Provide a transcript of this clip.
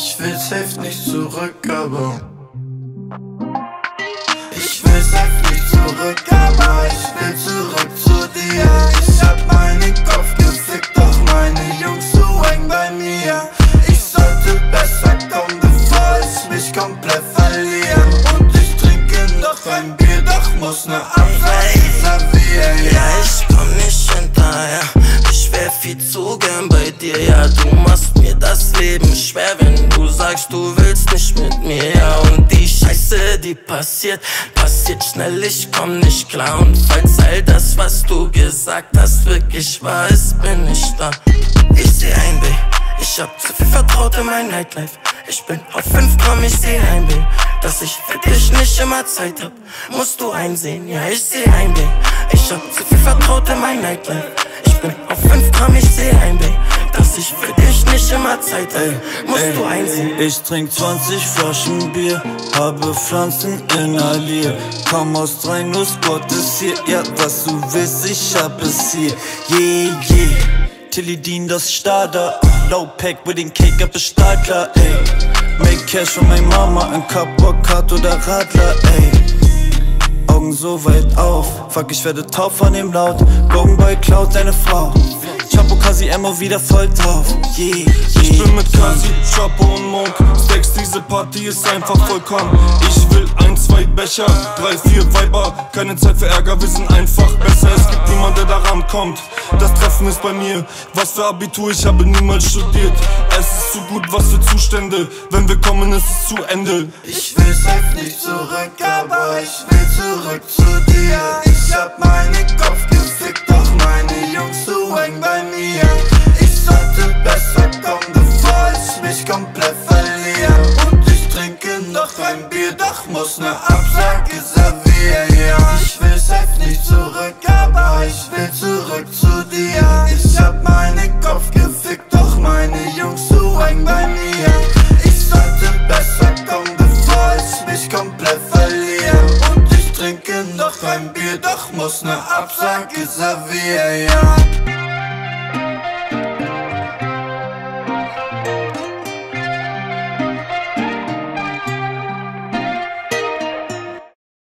Ich will safe nicht zurück, aber Ich will safe nicht zurück, aber ich will zurück zu dir. Ich hab meinen Kopf gefickt, doch meine Jungs zu eng bei mir. Ich sollte besser kommen, bevor ich mich komplett verliere Und ich trinke noch ein Bier, doch muss ne Absage servieren. Ja, passiert, passiert schnell, ich komm nicht klar. Und falls all das, was du gesagt hast, wirklich wahr ist, bin ich da. Ich seh ein, Babe, ich hab zu viel vertraut in mein Nightlife. Ich bin auf 5, komm, ich seh ein, Babe Dass ich für dich nicht immer Zeit hab Musst du einsehen, ja, ich seh ein, Babe Ich hab zu viel vertraut in mein Nightlife. Ich bin auf 5, komm, ich seh ein, Babe Dass ich für dich nicht immer Zeit hab Musst ey, du einsehen Ich trink 20 Flaschen Bier Habe Pflanzen inhaliert Komm aus Dreinus, Gott ist hier. Ja, was du willst, ich hab es hier. Yeah, yeah. Tilidin, das Starter Low Pack with den Cake up ist Startklar, ey. Make Cash von mein Mama, ein Kapokart oder Radler, ey. Augen so weit auf, fuck ich werde taub von dem Laut. Golden Boy klaut deine Frau Chapo, Kasi, Emmo wieder voll drauf. Yeah, yeah. Ich bin mit Kasi, Chapo und Monk. Stacks, diese Party ist einfach vollkommen. Ich will ein, zwei Becher, drei, vier Weiber. Keine Zeit für Ärger, wir sind einfach besser. Es gibt niemand, der daran kommt. Das Treffen ist bei mir Was für Abitur, ich habe niemals studiert. Es ist zu gut, was für Zustände. Wenn wir kommen, ist es zu Ende. Ich will safe nicht zurück, aber ich will zurück zu dir. Ich hab meinen Kopf muss ne? Absage servieren, ja. Ich will safe nicht zurück, aber ich will zurück zu dir. Ich hab meinen Kopf gefickt, doch meine Jungs zu eng bei mir. Ich sollte besser kommen, bevor ich mich komplett verliere Und ich trinke noch ein Bier, doch muss ne Absage servieren, ja